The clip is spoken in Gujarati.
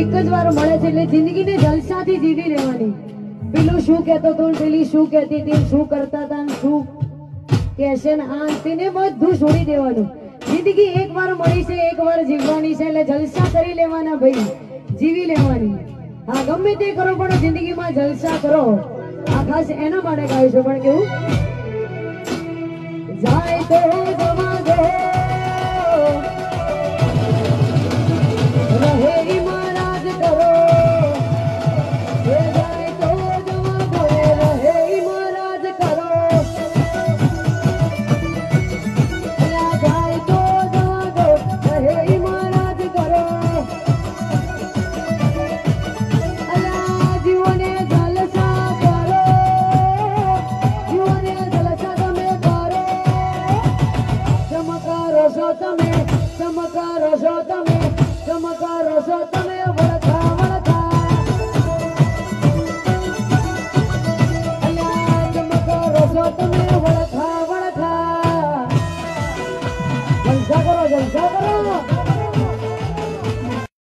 એક જ વાર મળે છે એટલે જિંદગીને જલસાથી જીવી લેવાની. પેલું શું કહેતો હતો પેલી શું કહેતી હતી શું કરતા હતા શું? કહેશે ને આ તેને બધું છોડી દેવાનું. જિંદગી એક વાર મળી છે, એક વાર જીવવાની છે એટલે જલસા કરી લેવાના ભાઈ. જીવી લેવાની. હા, ગમે તે કરો, પણ જિંદગીમાં જલસા કરો. આ ખાસ એના માટે ગાયું છે, પણ કેવું? જાય તો ચમકારો છો તમે ચમકારો છો તમે ચમકારો છો તમે